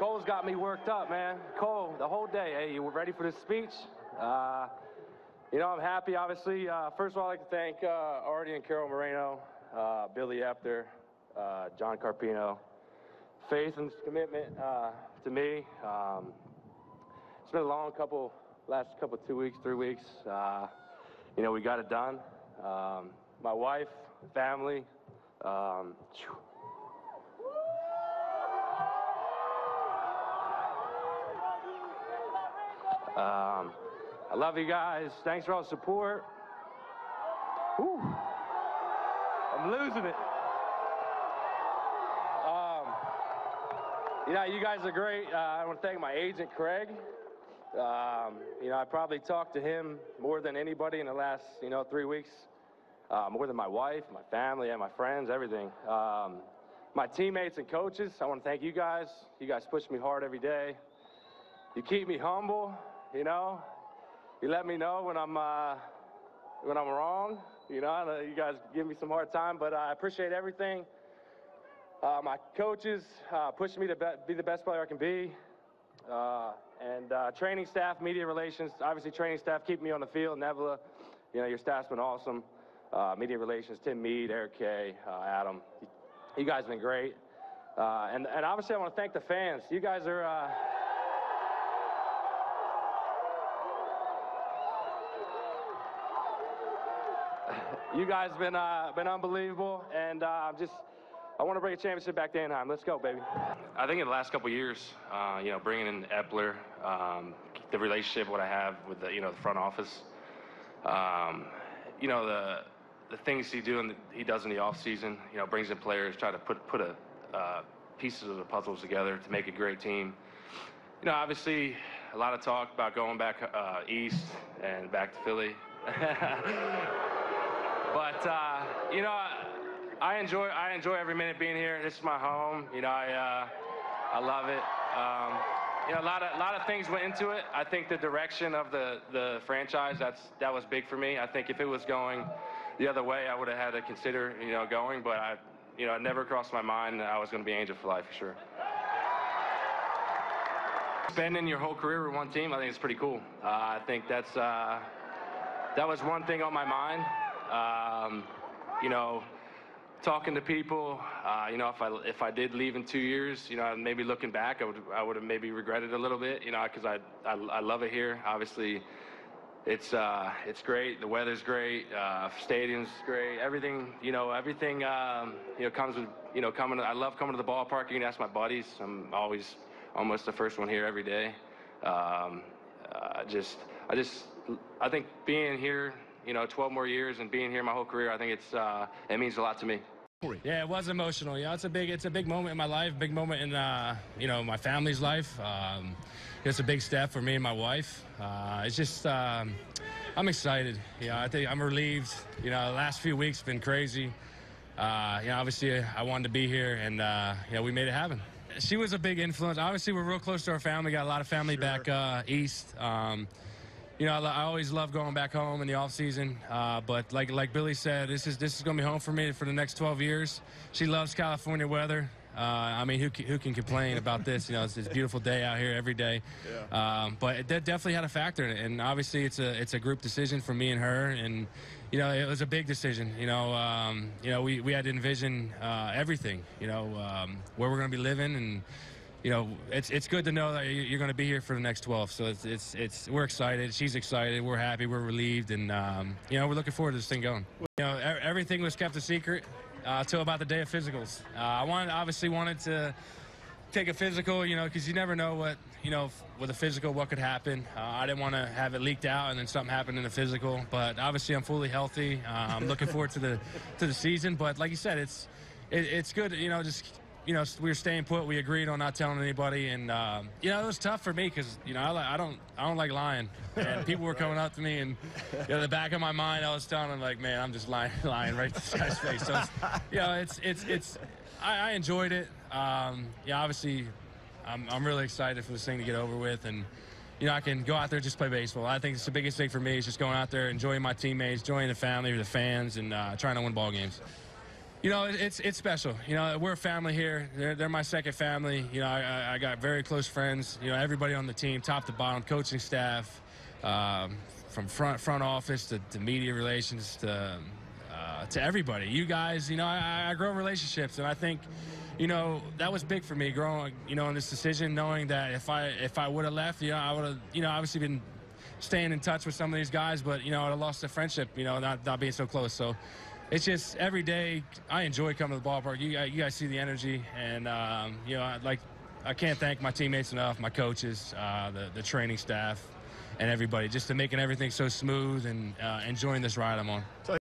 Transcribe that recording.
Cole's got me worked up, man. Cole, the whole day. Hey, you ready for this speech? Uh, you know, I'm happy, obviously. Uh, first of all, I'd like to thank uh, Arte and Carole Moreno, uh, Billy Eppler, uh, John Carpino. Faith and commitment uh, to me. Um, it's been a long couple, last couple, two weeks, three weeks. Uh, you know, we got it done. Um, my wife, family. Um, Um, I love you guys. Thanks for all the support. I'm losing it. Um, you know, you guys are great. Uh, I want to thank my agent, Craig. Um, you know, I probably talked to him more than anybody in the last, you know, three weeks. Uh, more than my wife, my family, and my friends, everything. Um, my teammates and coaches, I want to thank you guys. You guys push me hard every day. You keep me humble, you know. You let me know when I'm uh, when I'm wrong. You know, you guys give me some hard time, but I appreciate everything. Uh, my coaches uh, push me to be, be the best player I can be. Uh, and uh, training staff, media relations, obviously training staff, keep me on the field. Nevela, you know, your staff's been awesome. Uh, media relations, Tim Mead, Eric Kay, uh, Adam. You guys have been great. And, and obviously, I want to thank the fans. You guys are. you guys been uh, been unbelievable, and uh, I'm just I want to bring a championship back to Anaheim. Let's go, baby. I think in the last couple years, uh, you know, bringing in Eppler, um, the relationship what I have with the you know the front office, um, you know the the things he do and he does in the off season, you know, brings in players, try to put put a uh, pieces of the puzzles together to make a great team. You know, obviously, a lot of talk about going back uh, east and back to Philly. But uh, you know, I enjoy I enjoy every minute being here. This is my home. You know, I uh, I love it. Um, you know, a lot of a lot of things went into it. I think the direction of the the franchise that's that was big for me. I think if it was going the other way, I would have had to consider you know going. But I you know it never crossed my mind that I was going to be Angel for life for sure. Spending your whole career with one team, I think it's pretty cool. Uh, I think that's uh, that was one thing on my mind. Um, you know, talking to people, uh, you know, if I if I did leave in two years, you know, maybe looking back, I would I would have maybe regretted a little bit, you know, because I, I I love it here. Obviously, it's uh, it's great. The weather's great. Uh, stadium's great. Everything, you know, everything, um, you know, comes with you know coming. To, I love coming to the ballpark. You can ask my buddies. I'm always almost the first one here every day. Um, uh, just I just I think being here you know, 12 more years and being here my whole career, I think it's uh, it means a lot to me. Yeah, it was emotional. Yeah, it's a big it's a big moment in my life, big moment in uh, you know my family's life. Um, it's a big step for me and my wife. Uh, it's just um, I'm excited. You know, I think I'm relieved. You know, the last few weeks have been crazy. Uh, you know, obviously I wanted to be here, and uh, you know we made it happen. She was a big influence. Obviously, we're real close to our family. Got a lot of family Sure. back uh, east. Um, you know, I, I always love going back home in the off season. Uh, but like like Billy said, this is this is going to be home for me for the next 12 years. She loves California weather. Uh, I mean, who, who can complain about this? You know, it's, it's a beautiful day out here every day. Um, but it definitely had a factor in it, and obviously it's a it's a group decision for me and her, and you know it was a big decision. You know, um, you know we, we had to envision uh, everything. You know, um, where we're going to be living, and you know it's it's good to know that you- you're going to be here for the next 12. So it's it's it's we're excited. She's excited. We're happy. We're relieved, and um, you know we're looking forward to this thing going. You know, everything was kept a secret uh, about the day of physicals. Uh, I wanted obviously wanted to take a physical, you know, because you never know what, you know, with a physical, what could happen. Uh, I didn't want to have it leaked out and then something happened in the physical. But obviously, I'm fully healthy. Uh, I'm looking forward to the to the season. But like you said, it's it, it's good, you know, just. You know, we were staying put. We agreed on not telling anybody, and um, you know it was tough for me because you know I, I don't I don't like lying, and people were coming up to me, and you know, the back of my mind I was telling them like, man, I'm just lying, lying right to this guy's face. So, it's, you know, it's it's it's I, I enjoyed it. Um, yeah, obviously, I'm, I'm really excited for this thing to get over with, and you know, I can go out there and just play baseball. I think it's the biggest thing for me is just going out there, enjoying my teammates, enjoying the family, or the fans, and uh, trying to win ball games. You know, it's it's special. You know, we're a family here. They're, they're my second family. You know, I, I got very close friends. You know, everybody on the team, top to bottom, coaching staff, um, from front front office to, to media relations to uh, to everybody. You guys, you know, I, I grow relationships, and I think, you know, that was big for me growing. You know, in this decision, knowing that if I if I would have left, you know, I would have, you know, obviously been staying in touch with some of these guys, but you know, I'd have lost the friendship. You know, not not being so close. So it's just every day I enjoy coming to the ballpark. You, you guys see the energy, and um, you know, I, like I can't thank my teammates enough, my coaches, uh, the the training staff, and everybody, just to making everything so smooth and uh, enjoying this ride I'm on.